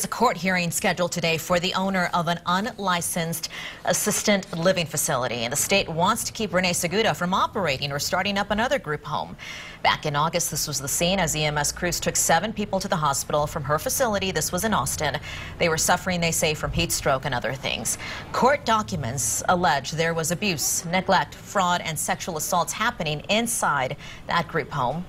There's a court hearing scheduled today for the owner of an unlicensed assistant living facility, and the state wants to keep Renee Segura from operating or starting up another group home. Back in August, this was the scene as EMS crews took seven people to the hospital from her facility. This was in Austin. They were suffering, they say, from heat stroke and other things. Court documents allege there was abuse, neglect, fraud, and sexual assaults happening inside that group home.